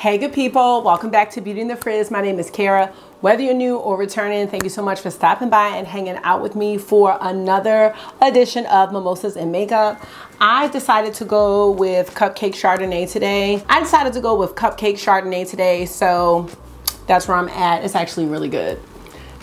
Hey good people, welcome back to Beauty and the Frizz. My name is Cara. Whether you're new or returning, thank you so much for stopping by and hanging out with me for another edition of Mimosas and Makeup. I decided to go with Cupcake Chardonnay today. I decided to go with Cupcake Chardonnay today, so that's where I'm at. It's actually really good.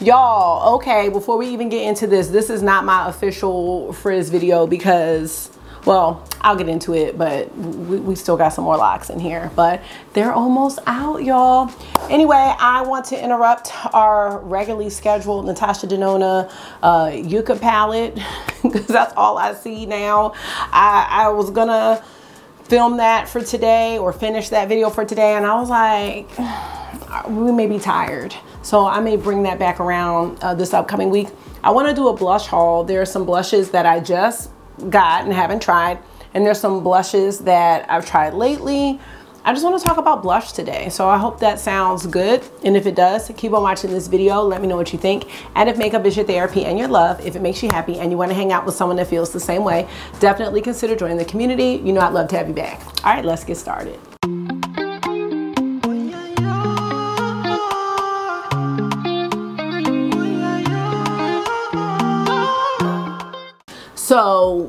Y'all, okay, before we even get into this, this is not my official Frizz video because well i'll get into it but we, we, still got some more locks in here but they're almost out y'all. Anyway i want to interrupt our regularly scheduled natasha denona uh, yucca palette because that's all i see now. I i was gonna film that for today or finish that video for today and i was like we may be tired so i may bring that back around uh, this upcoming week. I want to do a blush haul. There are some blushes that i just got and haven't tried. And there's some blushes that I've tried lately. I just want to talk about blush today. So I hope that sounds good. And if it does, keep on watching this video. Let me know what you think. And if makeup is your therapy and your love, if it makes you happy and you want to hang out with someone that feels the same way, definitely consider joining the community. You know I'd love to have you back. All right, let's get started. So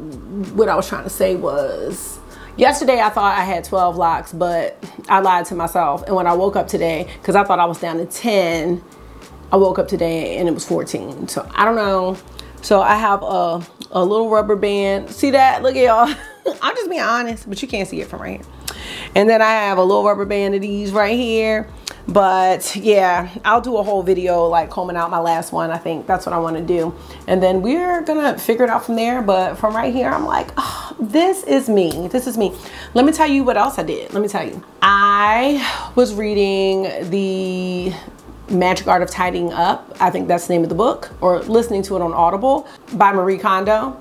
what I was trying to say was yesterday I thought I had 12 locks, but I lied to myself. And when I woke up today, because I thought I was down to 10, I woke up today and it was 14. So I don't know. So I have a, a little rubber band. See that? Look at y'all. I'm just being honest, but you can't see it from right here. And then I have a little rubber band of these right here but yeah i'll do a whole video like combing out my last one. I think that's what i want to do. And then we're gonna figure it out from there. But from right here i'm like oh, this is me. This is me. Let me tell you what else i did. Let me tell you. I was reading the magic art of tidying up. I think that's the name of the book. Or listening to it on audible by marie kondo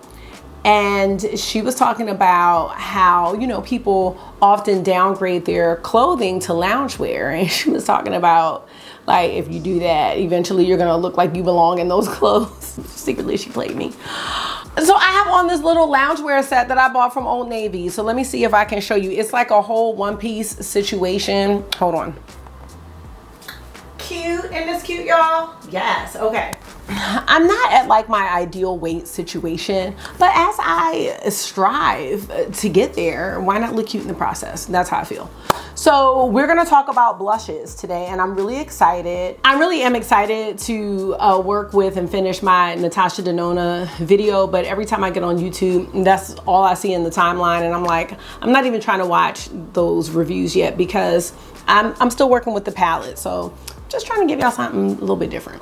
and she was talking about how you know people often downgrade their clothing to loungewear. And she was talking about like if you do that eventually you're gonna look like you belong in those clothes. Secretly she played me. So I have on this little loungewear set that I bought from Old Navy. So let me see if I can show you. It's like a whole one piece situation. Hold on. Cute. And it's cute y'all? Yes. Okay I'm not at like my ideal weight situation, but as I strive to get there, why not look cute in the process? That's how I feel. So we're gonna talk about blushes today and I'm really excited. I really am excited to uh, work with and finish my Natasha Denona video, but every time I get on YouTube, that's all I see in the timeline and I'm like, I'm not even trying to watch those reviews yet because I'm, I'm still working with the palette. So just trying to give y'all something a little bit different.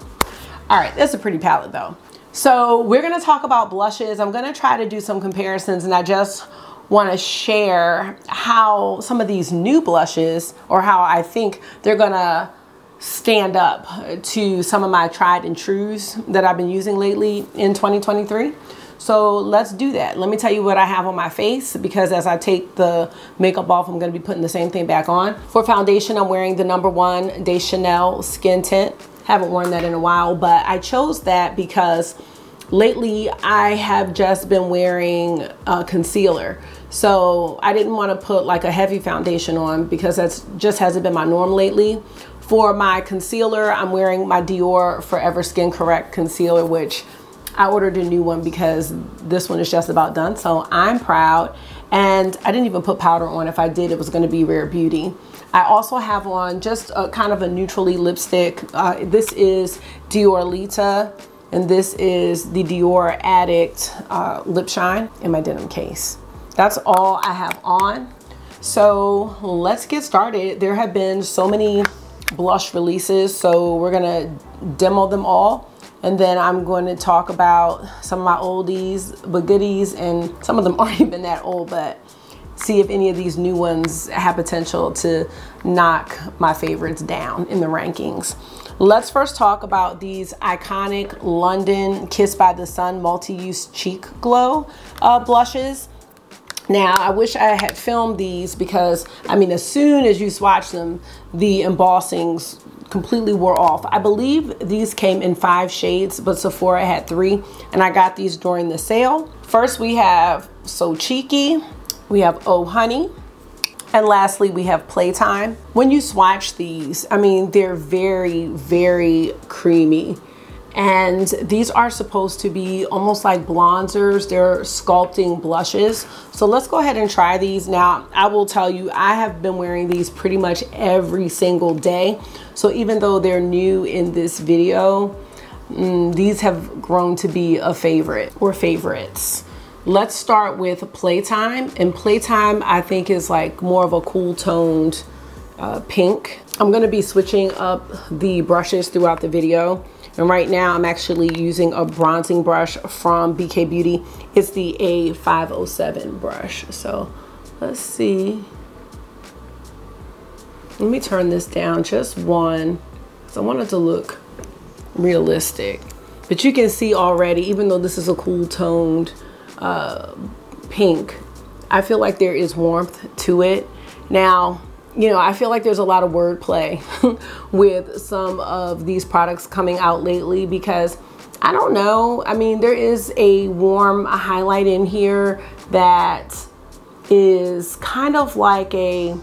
All right, that's a pretty palette though. So we're gonna talk about blushes. I'm gonna try to do some comparisons and I just wanna share how some of these new blushes or how I think they're gonna stand up to some of my tried and trues that I've been using lately in 2023. So let's do that. Let me tell you what I have on my face because as I take the makeup off, I'm gonna be putting the same thing back on. For foundation, I'm wearing the number one de Chanel Skin Tint. Haven't worn that in a while, but I chose that because lately I have just been wearing a concealer. So I didn't want to put like a heavy foundation on because that's just hasn't been my norm lately. For my concealer, I'm wearing my Dior Forever Skin Correct concealer, which I ordered a new one because this one is just about done. So I'm proud. And I didn't even put powder on. If I did, it was going to be Rare Beauty. I also have on just a kind of a neutrally lipstick. Uh, this is Dior Lita and this is the Dior Addict uh, Lip Shine in my denim case. That's all I have on. So let's get started. There have been so many blush releases, so we're gonna demo them all. And then I'm going to talk about some of my oldies, but goodies, and some of them aren't even that old, but see if any of these new ones have potential to knock my favorites down in the rankings. Let's first talk about these iconic London Kiss by the Sun multi-use cheek glow uh, blushes. Now, I wish I had filmed these because, I mean, as soon as you swatch them, the embossings completely wore off. I believe these came in five shades, but Sephora had three, and I got these during the sale. First, we have So Cheeky, we have Oh Honey, And lastly, we have Playtime. When you swatch these, I mean, they're very, very creamy. And these are supposed to be almost like bronzers. They're sculpting blushes. So let's go ahead and try these. Now, I will tell you, I have been wearing these pretty much every single day. So even though they're new in this video, mm, these have grown to be a favorite or favorites. Let's start with Playtime. And Playtime, I think, is like more of a cool toned uh, pink. I'm gonna be switching up the brushes throughout the video. And right now I'm actually using a bronzing brush from BK Beauty. It's the A507 brush. So let's see. Let me turn this down just one. because I want it to look realistic. But you can see already, even though this is a cool toned uh, pink, I feel like there is warmth to it. Now, you know, I feel like there's a lot of wordplay with some of these products coming out lately because I don't know. I mean, there is a warm highlight in here that is kind of like a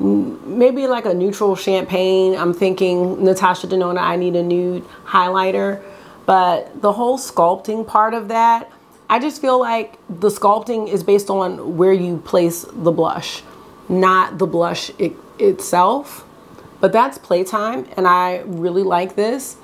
maybe like a neutral champagne. I'm thinking Natasha Denona, I need a nude highlighter. But the whole sculpting part of that, I just feel like the sculpting is based on where you place the blush not the blush it, itself. But that's playtime, and I really like this.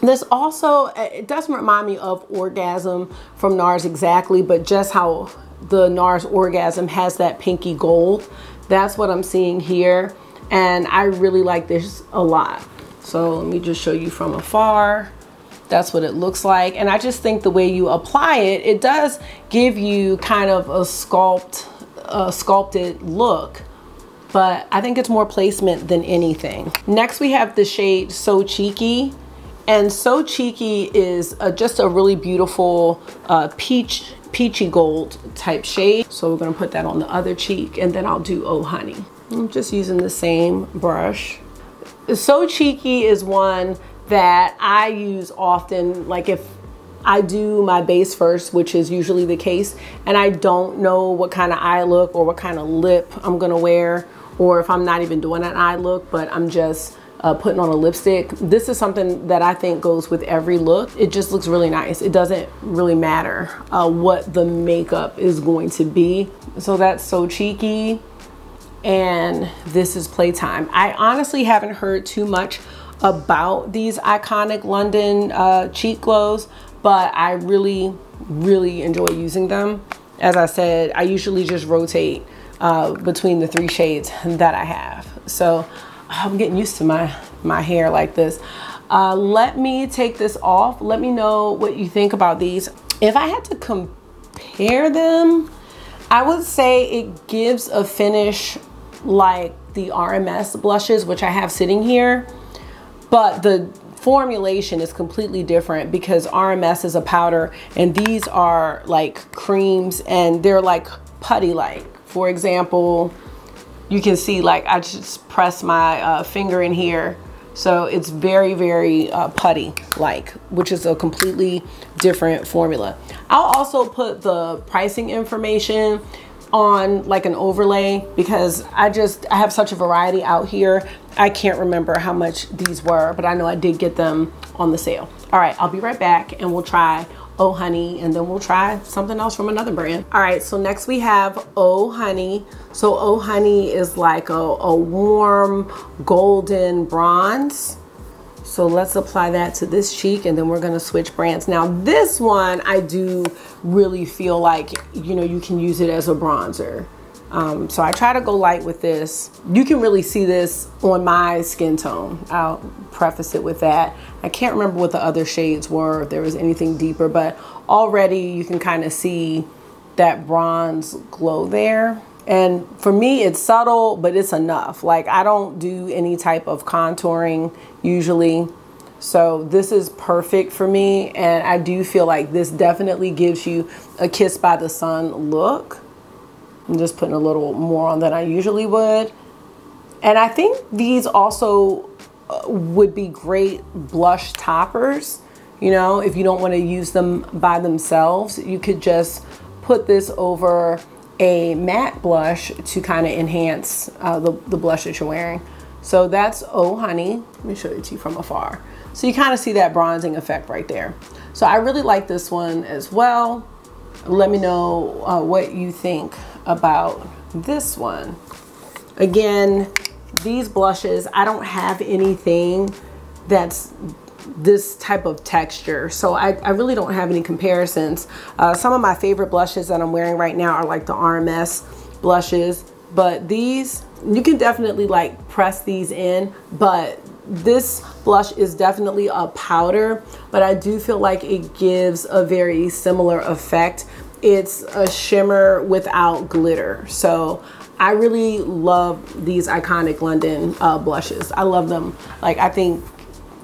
This also, eh, it doesn't remind me of Orgasm from NARS exactly, but just how the NARS Orgasm has that pinky gold. That's what I'm seeing here. And I really like this a lot. So let me just show you from afar. That's what it looks like. And I just think the way you apply it, it does give you kind of a sculpt a sculpted look but I think it's more placement than anything. Next we have the shade So Cheeky and So Cheeky is a, just a really beautiful uh, peach peachy gold type shade. So we're gonna put that on the other cheek and then I'll do Oh Honey. I'm just using the same brush. So Cheeky is one that I use often like if I do my base first, which is usually the case, and I don't know what kind of eye look or what kind of lip I'm gonna wear, or if I'm not even doing an eye look, but I'm just uh, putting on a lipstick. This is something that I think goes with every look. It just looks really nice. It doesn't really matter uh, what the makeup is going to be. So that's so cheeky. And this is Playtime. I honestly haven't heard too much about these iconic London uh, cheek glows, but I really, really enjoy using them. As I said, I usually just rotate uh, between the three shades that I have. So I'm getting used to my, my hair like this. Uh, let me take this off. Let me know what you think about these. If I had to compare them, I would say it gives a finish like the RMS blushes, which I have sitting here. But the formulation is completely different because RMS is a powder and these are like creams and they're like putty like. For example, you can see like I just press my uh, finger in here. So it's very, very uh, putty like, which is a completely different formula. I'll also put the pricing information on like an overlay because I just I have such a variety out here. I can't remember how much these were, but I know I did get them on the sale. All right, I'll be right back and we'll try Oh Honey and then we'll try something else from another brand. All right, so next we have Oh Honey. So Oh Honey is like a, a warm golden bronze. So let's apply that to this cheek and then we're gonna switch brands. Now this one, I do really feel like, you know, you can use it as a bronzer. Um, so I try to go light with this. You can really see this on my skin tone. I'll preface it with that. I can't remember what the other shades were, if there was anything deeper, but already you can kind of see that bronze glow there. And for me, it's subtle, but it's enough. Like I don't do any type of contouring usually. So this is perfect for me. And I do feel like this definitely gives you a kiss by the sun look. I'm just putting a little more on than I usually would. And I think these also uh, would be great blush toppers. You know, if you don't want to use them by themselves, you could just put this over a matte blush to kind of enhance uh, the, the blush that you're wearing. So that's Oh Honey. Let me show it to you from afar. So you kind of see that bronzing effect right there. So I really like this one as well. Let me know uh, what you think about this one. Again, these blushes, I don't have anything that's this type of texture. So I, I really don't have any comparisons. Uh, some of my favorite blushes that I'm wearing right now are like the RMS blushes, but these, you can definitely like press these in, but this blush is definitely a powder, but I do feel like it gives a very similar effect. It's a shimmer without glitter. So I really love these iconic London uh, blushes. I love them. Like I think,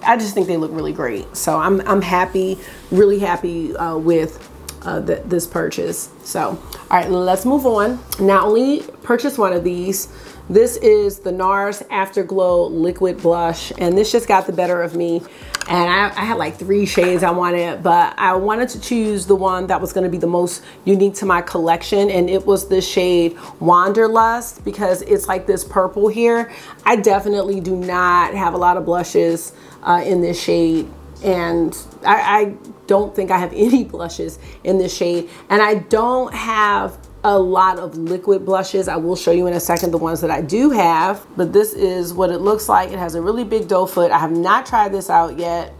I just think they look really great. So I'm, I'm happy, really happy uh, with uh, th this purchase. So, all right, let's move on. Not only purchase one of these, this is the NARS Afterglow Liquid Blush, and this just got the better of me. And I, I had like three shades I wanted, but I wanted to choose the one that was gonna be the most unique to my collection, and it was the shade Wanderlust because it's like this purple here. I definitely do not have a lot of blushes uh, in this shade, and I, I don't think I have any blushes in this shade, and I don't have a lot of liquid blushes. I will show you in a second the ones that I do have, but this is what it looks like. It has a really big doe foot. I have not tried this out yet,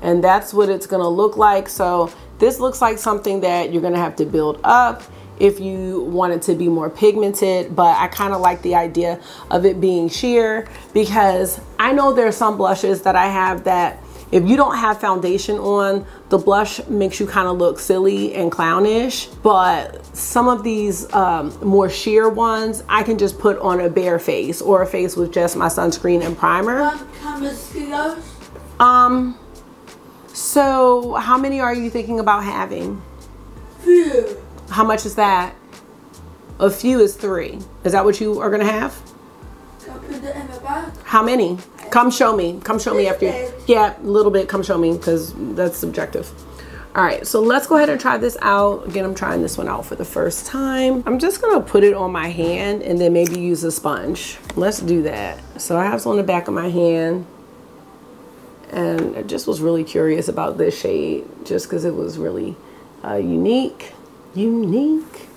and that's what it's gonna look like. So this looks like something that you're gonna have to build up if you want it to be more pigmented, but I kind of like the idea of it being sheer because I know there are some blushes that I have that if you don't have foundation on, the blush makes you kind of look silly and clownish, but some of these um, more sheer ones, I can just put on a bare face or a face with just my sunscreen and primer. Um, so how many are you thinking about having? Few. How much is that? A few is three. Is that what you are gonna have? How many? Come show me. Come show me after. You. Yeah, a little bit. Come show me because that's subjective. All right, so let's go ahead and try this out. Again, I'm trying this one out for the first time. I'm just gonna put it on my hand and then maybe use a sponge. Let's do that. So I have some on the back of my hand and I just was really curious about this shade just because it was really uh, unique. Unique.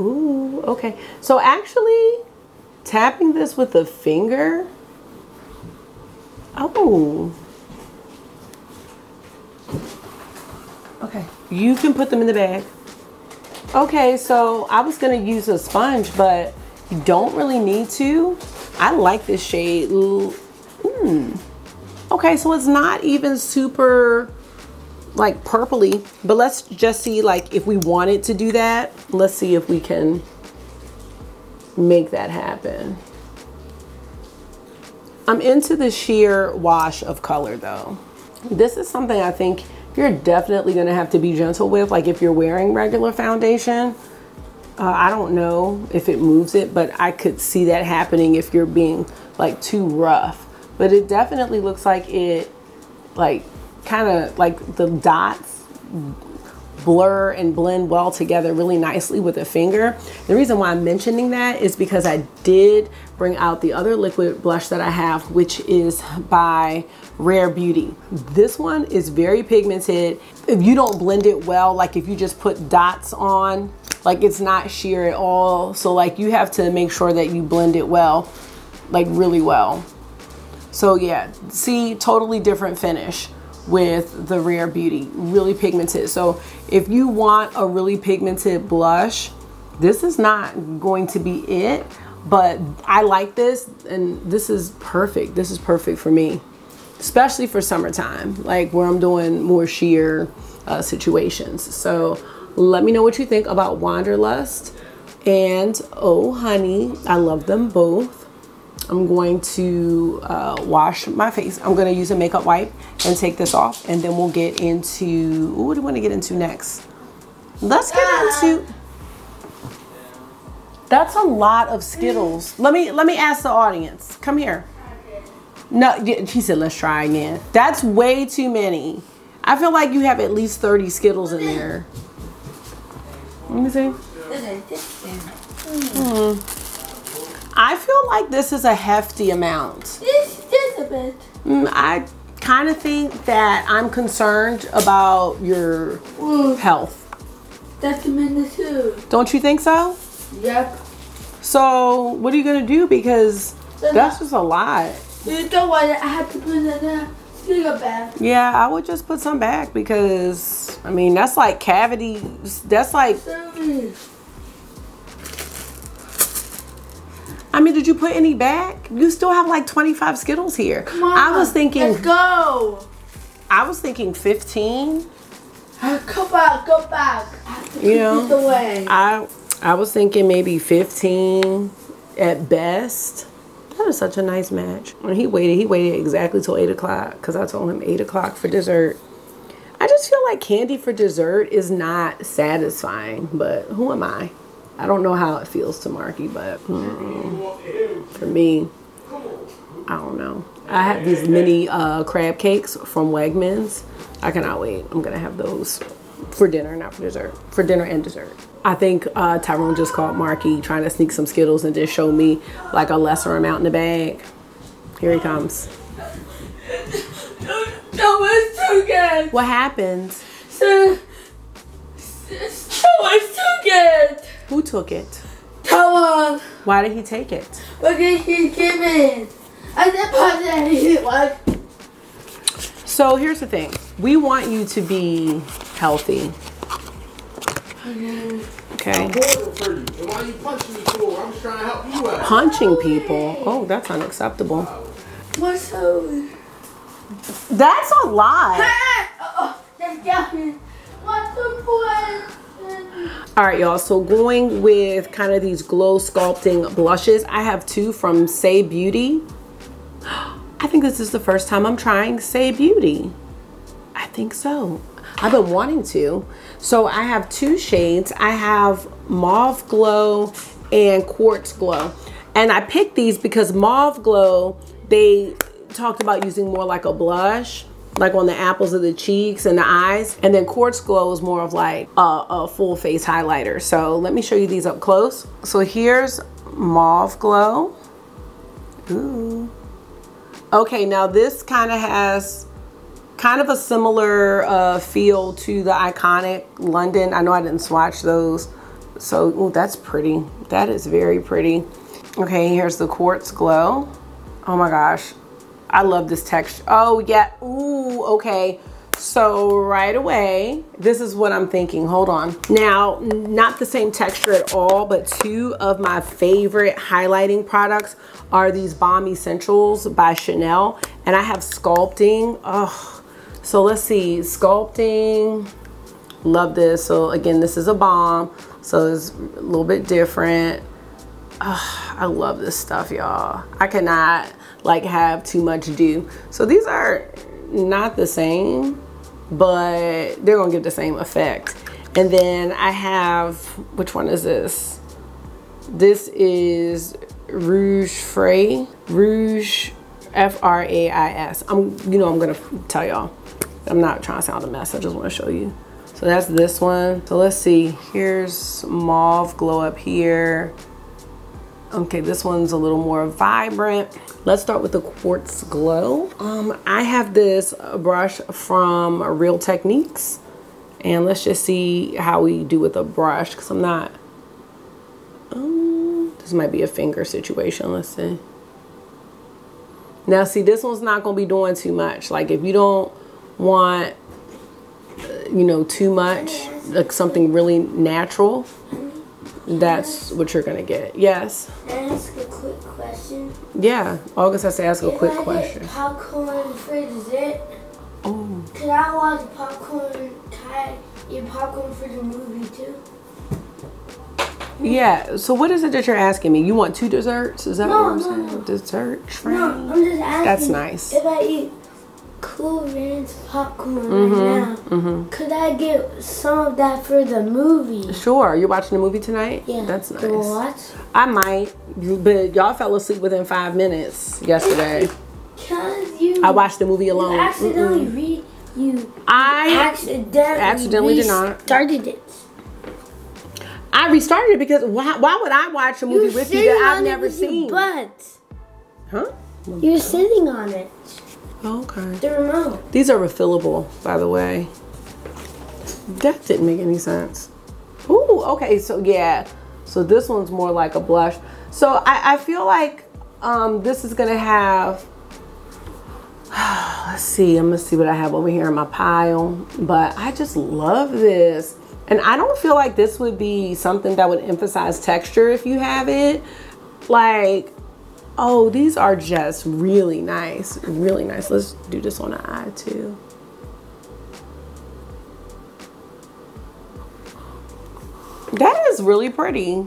Ooh, okay. So actually tapping this with a finger Oh. Okay. You can put them in the bag. Okay, so I was gonna use a sponge, but you don't really need to. I like this shade. Mm. Okay, so it's not even super like purpley, but let's just see like if we wanted to do that. Let's see if we can make that happen. I'm into the sheer wash of color though. This is something I think you're definitely gonna have to be gentle with. Like if you're wearing regular foundation, uh, I don't know if it moves it, but I could see that happening if you're being like too rough. But it definitely looks like it, like kind of like the dots blur and blend well together really nicely with a finger. The reason why I'm mentioning that is because I did bring out the other liquid blush that I have, which is by Rare Beauty. This one is very pigmented. If you don't blend it well, like if you just put dots on, like it's not sheer at all. So like you have to make sure that you blend it well, like really well. So yeah, see, totally different finish with the Rare Beauty, really pigmented. So if you want a really pigmented blush, this is not going to be it, but I like this and this is perfect. This is perfect for me, especially for summertime, like where I'm doing more sheer uh, situations. So let me know what you think about Wanderlust and Oh Honey. I love them both. I'm going to uh, wash my face. I'm going to use a makeup wipe and take this off. And then we'll get into, what do we want to get into next? Let's get uh. into, that's a lot of Skittles. Let me, let me ask the audience. Come here. No, she said, let's try again. That's way too many. I feel like you have at least 30 Skittles in there. Let me see. I feel like this is a hefty amount. This is a bit. Mm, I kind of think that I'm concerned about your health. that's a minute too. Don't you think so? Yep. So, what are you going to do? Because that's just a lot. You know what? I have to put in a cigarette bag. Yeah, I would just put some back because, I mean, that's like cavities. That's like. I mean, did you put any back? You still have like 25 Skittles here. Come on. I was thinking, Let's go. I was thinking 15. Go back. Go back. I have to You know. I I was thinking maybe 15 at best. That is such a nice match. When he waited, he waited exactly till 8 o'clock because I told him 8 o'clock for dessert. I just feel like candy for dessert is not satisfying, but who am I? I don't know how it feels to Marky, but mm, for me, I don't know. I have these mini uh, crab cakes from Wegmans. I cannot wait. I'm gonna have those for dinner, not for dessert. For dinner and dessert. I think uh, Tyrone just called Marky trying to sneak some Skittles and just show me like a lesser amount in the bag. Here he comes. No, it's too good. What happened? So, so it's too good. Who took it? Come on. Why did he take it? What did he give me? I didn't put that he like. So here's the thing. We want you to be healthy. Okay. Important for you. And why you punching me? I'm just trying to help you out. Punching people. Oh, that's unacceptable. What's so? That's a lot. Oh, that's got. What's the point? All right, y'all. So going with kind of these glow sculpting blushes, I have two from Saie Beauty. I think this is the first time I'm trying Saie Beauty. I think so. I've been wanting to. So I have two shades. I have Mauve Glow and Quartz Glow. And I picked these because Mauve Glow, they talked about using more like a blush, like on the apples of the cheeks and the eyes. And then Quartz Glow is more of like a, a full face highlighter. So let me show you these up close. So here's Mauve Glow. Ooh. Okay, now this kind of has kind of a similar uh, feel to the iconic London. I know I didn't swatch those. So, ooh, that's pretty. That is very pretty. Okay, here's the Quartz Glow. Oh my gosh. I love this texture. Oh, yeah. Ooh, okay. So right away, this is what I'm thinking. Hold on. Now, not the same texture at all, but two of my favorite highlighting products are these Balm Essentials by Chanel. And I have Sculpting. Oh, so let's see. Sculpting. Love this. So again, this is a balm. So it's a little bit different. Ugh, I love this stuff, y'all. I cannot like have too much dew. So these are not the same, but they're gonna give the same effect. And then I have, which one is this? This is Rouge Frais, Rouge F-R-A-I-S. I'm, you know, I'm gonna tell y'all. I'm not trying to sound a mess. I just want to show you. So that's this one. So let's see. Here's mauve glow up here. Okay, this one's a little more vibrant. Let's start with the quartz glow. Um, I have this brush from Real Techniques. And let's just see how we do with a brush because I'm not, um, this might be a finger situation. Let's see. Now see, this one's not gonna be doing too much. Like if you don't want, uh, you know, too much, like something really natural, that's what you're gonna get. Yes. ask a quick question? Yeah. August has to ask a quick I question. Get popcorn for dessert. Oh. Can I watch popcorn? Can I eat popcorn for the movie too? Yeah. So what is it that you're asking me? You want two desserts? Is that No, what I'm no, saying? no. Dessert No. I'm just asking. That's nice. If I eat Cool Ranch popcorn Mm-hmm, right now, could I get some of that for the movie? Sure. You're watching the movie tonight? Yeah. That's nice. watch? I might, but y'all fell asleep within five minutes yesterday. Cause you. I watched the movie You alone. accidentally Mm-mm. read. You I accidentally accidentally did not. started it. I restarted it because why, why would I watch a movie with you that I've never seen? But Huh? you're sitting on it. Okay. The remote. These are refillable, by the way. That didn't make any sense. Ooh, okay, so yeah. So this one's more like a blush. So I, I feel like um, this is gonna have, let's see, I'm gonna see what I have over here in my pile. But I just love this. And I don't feel like this would be something that would emphasize texture if you have it. Like, oh, these are just really nice, really nice. Let's do this on the eye too. That is really pretty.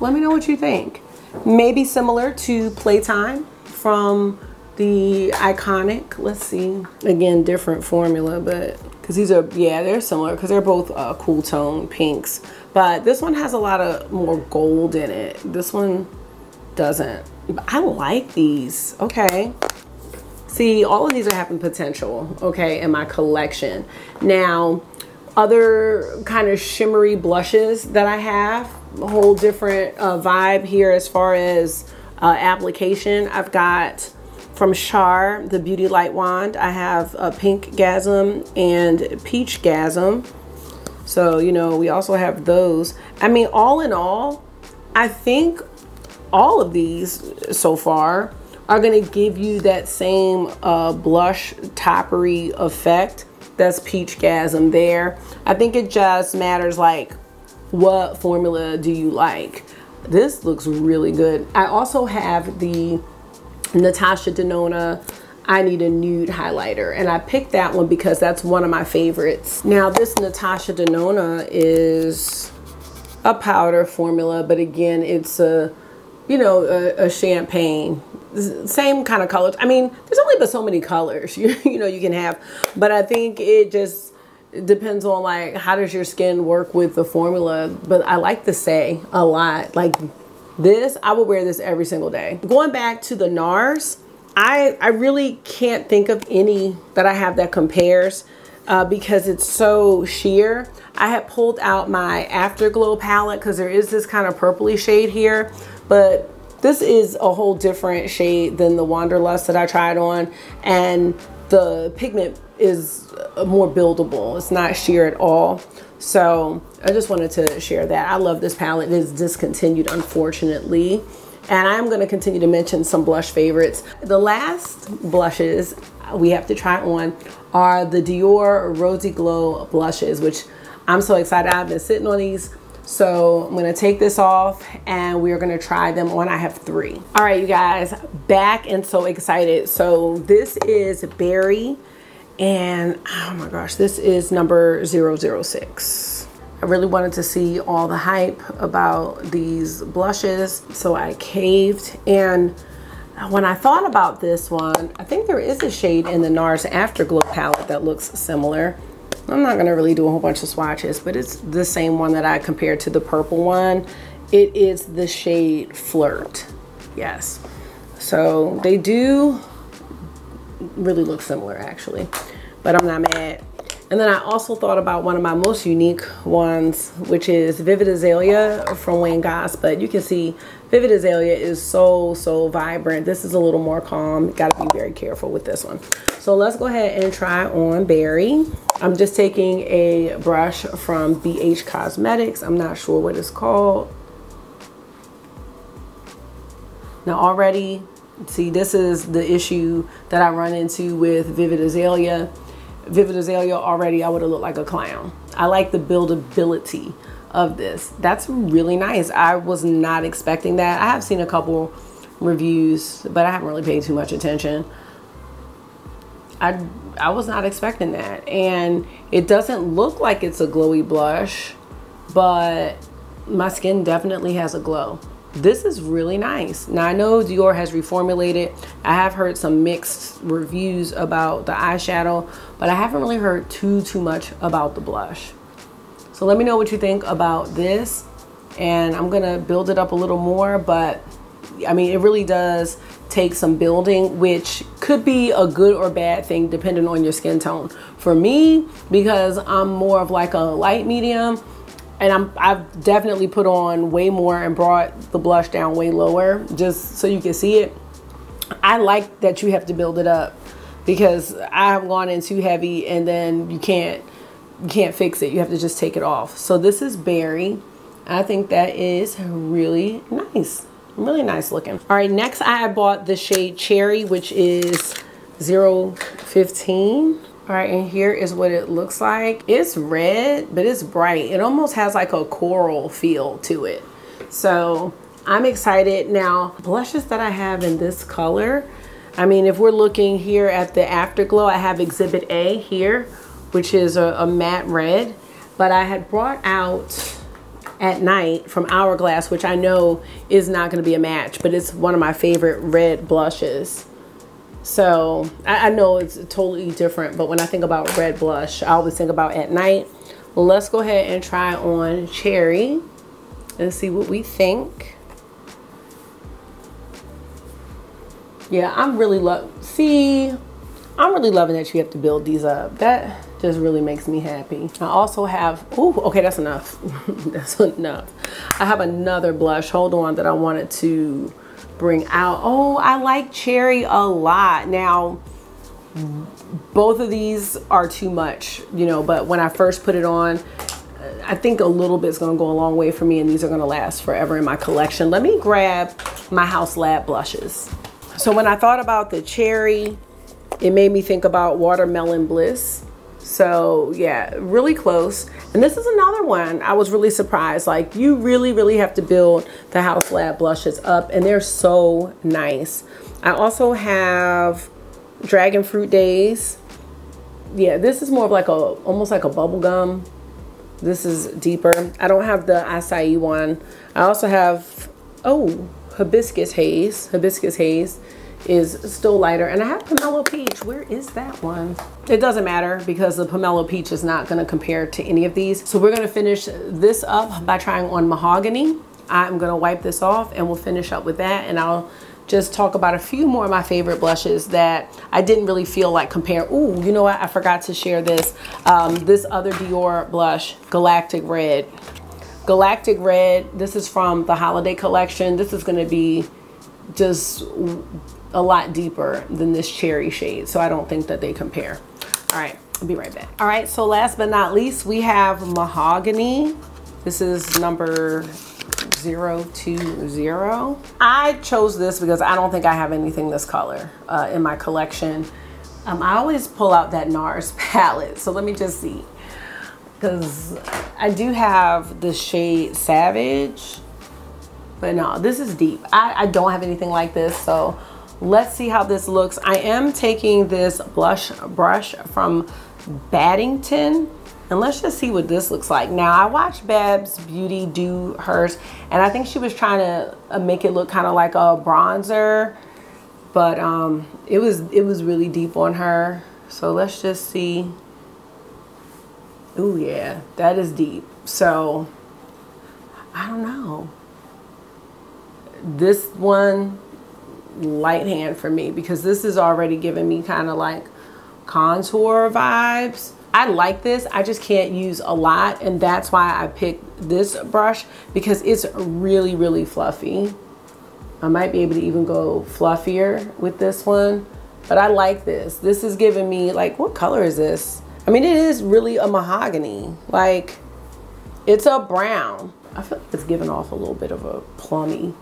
Let me know what you think. Maybe similar to Playtime from the iconic. Let's see. Again, different formula, but because these are, yeah, they're similar because they're both uh, cool tone pinks. But this one has a lot of more gold in it. This one doesn't. I like these. Okay. See, all of these are having potential, okay, in my collection. Now, other kind of shimmery blushes that I have, a whole different uh, vibe here as far as uh, application. I've got from Char, the Beauty Light Wand. I have a Pinkgasm and Peachgasm. So, you know, we also have those. I mean, all in all, I think all of these so far are going to give you that same uh, blush toppery effect that's peachgasm there. I think it just matters like what formula do you like? This looks really good. I also have the natasha denona i need a nude highlighter and i picked that one because that's one of my favorites. Now this natasha denona is a powder formula but again it's a you know a, a champagne same kind of colors. I mean, there's only but so many colors you, you know you can have, but I think it just depends on like how does your skin work with the formula. But I like to say a lot like this. I would wear this every single day. Going back to the NARS, I I really can't think of any that I have that compares. Uh, because it's so sheer. I had pulled out my Afterglow palette because there is this kind of purpley shade here, but this is a whole different shade than the Wanderlust that I tried on. And the pigment is more buildable. It's not sheer at all. So I just wanted to share that. I love this palette. It is discontinued, unfortunately. And I'm going to continue to mention some blush favorites. The last blushes we have to try on are the Dior Rosy Glow blushes, which I'm so excited. I've been sitting on these so I'm gonna take this off and we're gonna try them on. I have three. All right, you guys, back and so excited. So this is Berry and oh my gosh, this is number 006. I really wanted to see all the hype about these blushes, so I caved. And when I thought about this one, I think there is a shade in the NARS Afterglow palette that looks similar. I'm not gonna really do a whole bunch of swatches, but it's the same one that I compared to the purple one. It is the shade Flirt, yes. So they do really look similar actually, but I'm not mad. And then I also thought about one of my most unique ones, which is Vivid Azalea from Wayne Goss. But you can see Vivid Azalea is so, so vibrant. This is a little more calm. Got to be very careful with this one. So let's go ahead and try on Berry. I'm just taking a brush from BH Cosmetics. I'm not sure what it's called. Now already, see this is the issue that I run into with Vivid Azalea Vivid Azalea already, I would have looked like a clown. I like the buildability of this. That's really nice. I was not expecting that. I have seen a couple reviews, but I haven't really paid too much attention. I, I was not expecting that. And it doesn't look like it's a glowy blush, but my skin definitely has a glow this is really nice. Now I know Dior has reformulated. I have heard some mixed reviews about the eyeshadow, but I haven't really heard too, too much about the blush. So let me know what you think about this. And I'm gonna build it up a little more, but I mean, it really does take some building, which could be a good or bad thing depending on your skin tone. For me, because I'm more of like a light medium, and I'm I've definitely put on way more and brought the blush down way lower just so you can see it. I like that you have to build it up because I have gone in too heavy and then you can't you can't fix it. You have to just take it off. So this is berry. I think that is really nice. Really nice looking. All right, next I bought the shade Cherry, which is 015. All right, and here is what it looks like. It's red, but it's bright. It almost has like a coral feel to it. So I'm excited. Now, blushes that I have in this color, I mean, if we're looking here at the Afterglow, I have Exhibit A here, which is a, a matte red. But I had brought out at night from Hourglass, which I know is not going to be a match, but it's one of my favorite red blushes. So I, I, know it's totally different, but when I think about red blush, I always think about at night. Let's go ahead and try on Cherry and see what we think. Yeah, I'm really love. See, I'm really loving that you have to build these up. That just really makes me happy. I also have, oh, okay, that's enough. that's enough. I have another blush, hold on, that I wanted to bring out. Oh, I like cherry a lot. Now, both of these are too much, you know, but when I first put it on, uh, I think a little bit is going to go a long way for me and these are going to last forever in my collection. Let me grab my Haus Lab blushes. So when I thought about the cherry, it made me think about Watermelon Bliss. So yeah, really close. And this is another one I was really surprised. Like you really, really have to build the Haus Lab blushes up and they're so nice. I also have Dragon Fruit Days. Yeah, this is more of like a, almost like a bubble gum. This is deeper. I don't have the acai one. I also have, oh, Hibiscus Haze. Hibiscus Haze is still lighter. And I have Pomelo Peach. Where is that one? It doesn't matter because the Pomelo Peach is not going to compare to any of these. So we're going to finish this up by trying on Mahogany. I'm going to wipe this off and we'll finish up with that. And I'll just talk about a few more of my favorite blushes that I didn't really feel like compare. Ooh, you know what? I forgot to share this. Um, this other Dior blush, Galactic Red. Galactic Red, this is from the holiday collection. This is going to be just a lot deeper than this cherry shade. So I don't think that they compare. All right, I'll be right back. All right, so last but not least, we have Mahogany. This is number 020. I chose this because I don't think I have anything this color uh, in my collection. Um, I always pull out that NARS palette. So let me just see. Because I do have the shade Savage. But no, this is deep. I, I don't have anything like this. So Let's see how this looks. I am taking this blush brush from Baddington and let's just see what this looks like. Now I watched Babs Beauty do hers and I think she was trying to uh, make it look kind of like a bronzer but um, it was it was really deep on her. So let's just see. Oh yeah, that is deep. So I don't know. This one light hand for me because this is already giving me kind of like contour vibes. I like this, I just can't use a lot and that's why I picked this brush because it's really, really fluffy. I might be able to even go fluffier with this one, but I like this. This is giving me like, what color is this? I mean, it is really a mahogany. Like, it's a brown. I feel like it's giving off a little bit of a plummy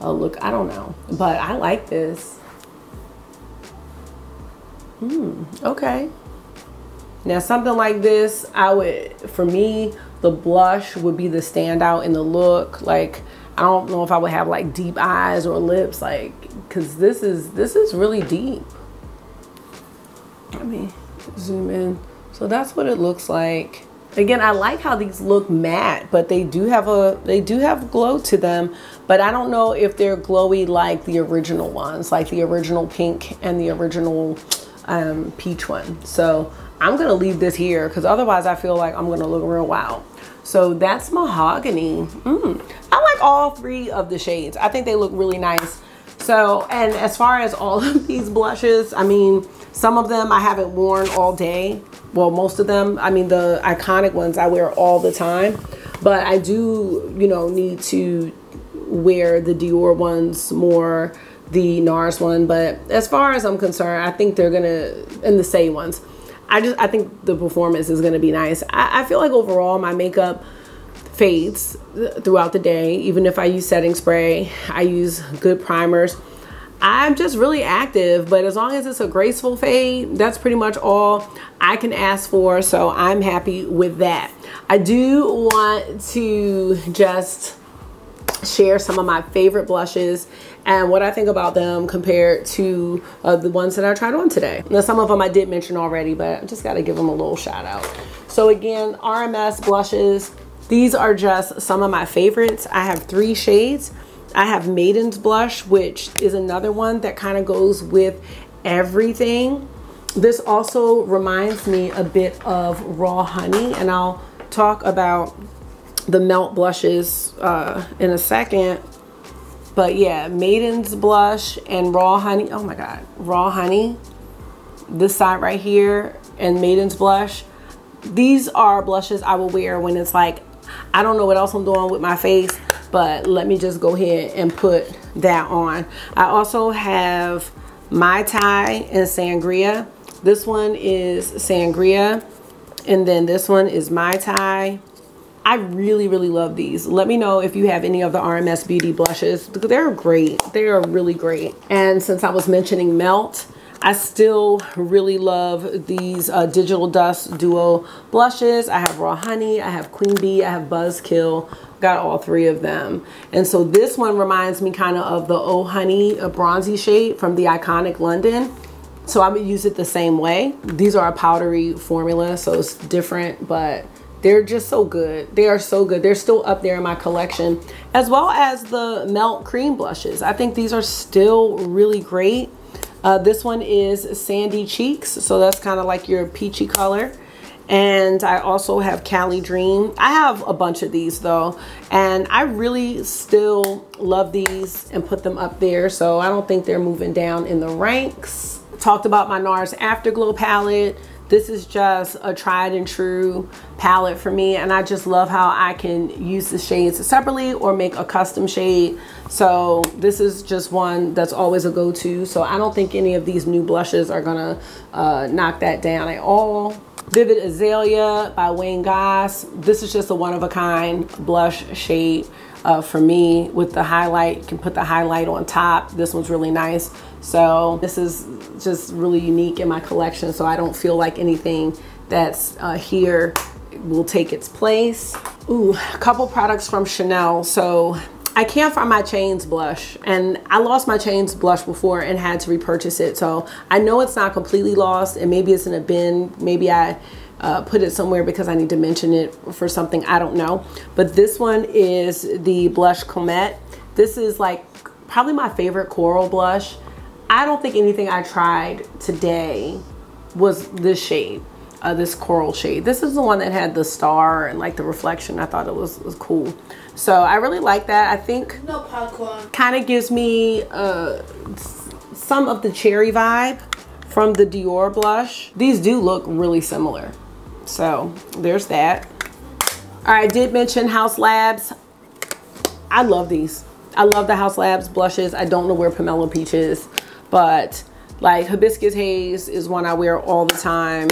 Oh, look, I don't know, but I like this. Hmm, okay. Now something like this, I would, for me, the blush would be the standout in the look. Like, I don't know if I would have like deep eyes or lips, like, cause this is, this is really deep. Let me zoom in. So that's what it looks like. Again, I like how these look matte, but they do have a they do have glow to them, but I don't know if they're glowy like the original ones, like the original pink and the original um, peach one. So I'm gonna leave this here because otherwise I feel like I'm gonna look real wild. So that's mahogany. Mm. I like all three of the shades. I think they look really nice. So, and as far as all of these blushes, I mean, some of them I haven't worn all day well, most of them. I mean, the iconic ones I wear all the time, but I do, you know, need to wear the Dior ones more, the NARS one. But as far as I'm concerned, I think they're gonna, and the Saie ones, I just, I think the performance is gonna be nice. I, I feel like overall my makeup fades throughout the day. Even if I use setting spray, I use good primers. I'm just really active, but as long as it's a graceful fade, that's pretty much all I can ask for. So I'm happy with that. I do want to just share some of my favorite blushes and what I think about them compared to uh, the ones that I tried on today. Now, some of them I did mention already, but I just got to give them a little shout out. So again, RMS blushes. These are just some of my favorites. I have three shades. I have Maiden's Blush, which is another one that kind of goes with everything. This also reminds me a bit of Raw Honey, and I'll talk about the melt blushes uh, in a second. But yeah, Maiden's Blush and Raw Honey. Oh my God, Raw Honey. This side right here and Maiden's Blush. These are blushes I will wear when it's like, I don't know what else I'm doing with my face but let me just go ahead and put that on. I also have Mai Tai and Sangria. This one is Sangria and then this one is Mai Tai. I really, really love these. Let me know if you have any of the RMS Beauty blushes. They're great. They are really great. And since I was mentioning Melt, I still really love these uh, Digital Dust Duo blushes. I have Raw Honey, I have Queen Bee, I have Buzzkill. Got all three of them. And so this one reminds me kind of of the Oh Honey a bronzy shade from the iconic London. So I'm gonna use it the same way. These are a powdery formula, so it's different, but they're just so good. They are so good. They're still up there in my collection, as well as the Melt Cream blushes. I think these are still really great. Uh, this one is Sandy Cheeks, so that's kind of like your peachy color. And I also have Cali Dream. I have a bunch of these though, and I really still love these and put them up there. So I don't think they're moving down in the ranks. Talked about my NARS Afterglow palette. This is just a tried and true palette for me and I just love how I can use the shades separately or make a custom shade. So this is just one that's always a go-to. So I don't think any of these new blushes are gonna uh, knock that down at all. Vivid Azalea by Wayne Goss. This is just a one-of-a-kind blush shade uh, for me with the highlight. You can put the highlight on top. This one's really nice. So this is just really unique in my collection so I don't feel like anything that's uh, here will take its place. Ooh, a couple products from Chanel. So I can't find my Chains blush and I lost my Chains blush before and had to repurchase it. So I know it's not completely lost and maybe it's in a bin. Maybe I uh, put it somewhere because I need to mention it for something I don't know. But this one is the blush Comet. This is like probably my favorite coral blush. I don't think anything I tried today was this shade, uh, this coral shade. This is the one that had the star and like the reflection. I thought it was, was cool. So I really like that. I think No popcorn. kind of gives me uh, some of the cherry vibe from the Dior blush. These do look really similar. So there's that. All right, I did mention Haus Labs. I love these. I love the Haus Labs blushes. I don't know where Pomelo Peach is but like hibiscus haze is one I wear all the time.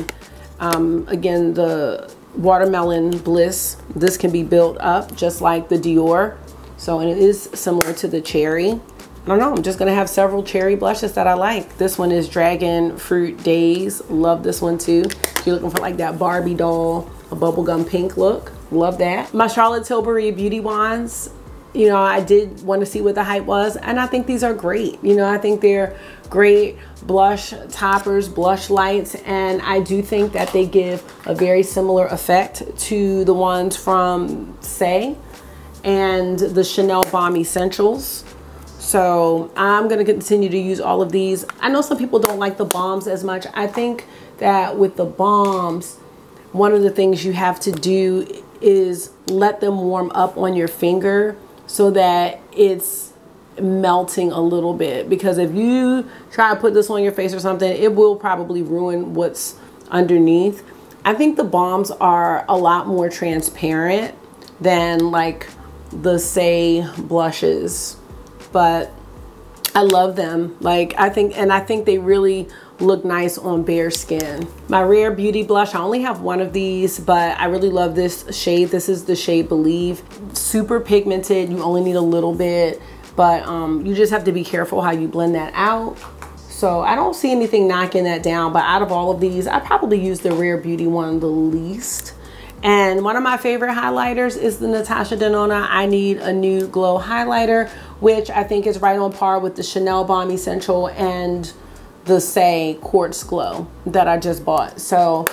Um, again, the watermelon bliss, this can be built up just like the Dior. So, and it is similar to the cherry. I don't know, I'm just gonna have several cherry blushes that I like. This one is Dragon Fruit Days. Love this one too. If you're looking for like that Barbie doll, a bubblegum pink look, love that. My Charlotte Tilbury Beauty Wands you know, I did want to see what the hype was, and I think these are great. You know, I think they're great blush toppers, blush lights, and I do think that they give a very similar effect to the ones from Saie and the Chanel Balm Essentials. So I'm going to continue to use all of these. I know some people don't like the balms as much. I think that with the balms, one of the things you have to do is let them warm up on your finger so that it's melting a little bit. Because if you try to put this on your face or something it will probably ruin what's underneath. I think the balms are a lot more transparent than like the Saie blushes, but I love them. Like I think, and I think they really look nice on bare skin. My Rare Beauty blush, I only have one of these, but I really love this shade. This is the shade Believe. Super pigmented, you only need a little bit, but um, you just have to be careful how you blend that out. So I don't see anything knocking that down, but out of all of these, I probably use the Rare Beauty one the least. And one of my favorite highlighters is the Natasha Denona I Need a New Glow Highlighter, which I think is right on par with the Chanel Balm Essential and the Saie Quartz Glow that I just bought. So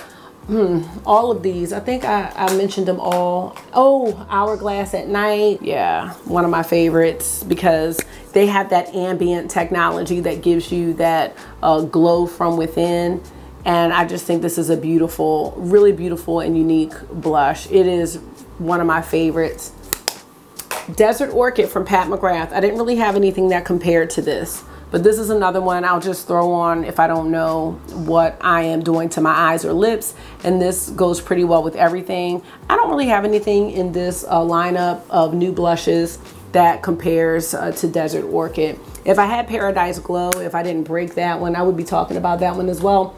hmm, all of these, I think I, I mentioned them all. Oh, Hourglass at Night. Yeah, one of my favorites because they have that ambient technology that gives you that uh, glow from within. And I just think this is a beautiful, really beautiful and unique blush. It is one of my favorites. Desert Orchid from Pat McGrath. I didn't really have anything that compared to this. But this is another one I'll just throw on if I don't know what I am doing to my eyes or lips. And this goes pretty well with everything. I don't really have anything in this uh, lineup of new blushes that compares uh, to Desert Orchid. If I had Paradise Glow, if I didn't break that one, I would be talking about that one as well.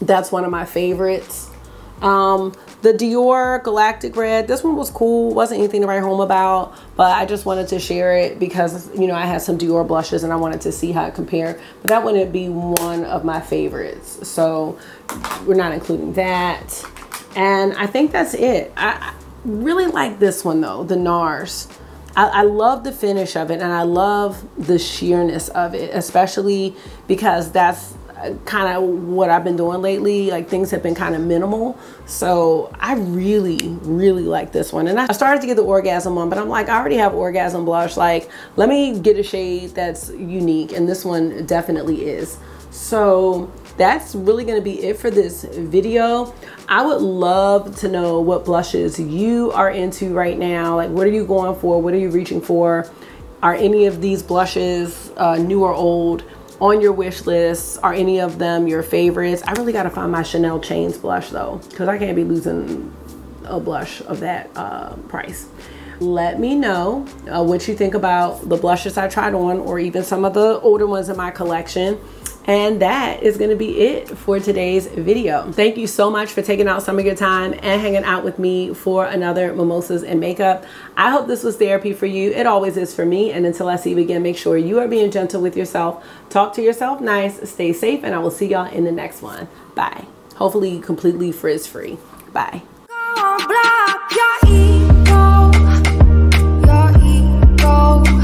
That's one of my favorites. Um, the Dior Galactic Red, this one was cool. Wasn't anything to write home about, but I just wanted to share it because, you know, I had some Dior blushes and I wanted to see how it compared. But that wouldn't be one of my favorites. So we're not including that. And I think that's it. I really like this one though, the NARS. I, I, love the finish of it and I love the sheerness of it, especially because that's kind of what I've been doing lately. Like things have been kind of minimal. So I really, really like this one. And I started to get the orgasm one, but I'm like, I already have orgasm blush. Like, let me get a shade that's unique. And this one definitely is. So that's really going to be it for this video. I would love to know what blushes you are into right now. Like, what are you going for? What are you reaching for? Are any of these blushes uh, new or old? On your wish list? Are any of them your favorites? I really got to find my Chanel Chains blush though, because I can't be losing a blush of that uh, price. Let me know uh, what you think about the blushes I tried on or even some of the older ones in my collection. And that is gonna be it for today's video. Thank you so much for taking out some of your time and hanging out with me for another Mimosas and Makeup. I hope this was therapy for you. It always is for me. And until I see you again, make sure you are being gentle with yourself. Talk to yourself nice, stay safe, and I will see y'all in the next one. Bye. Hopefully completely frizz-free. Bye. Go block your ego, your ego.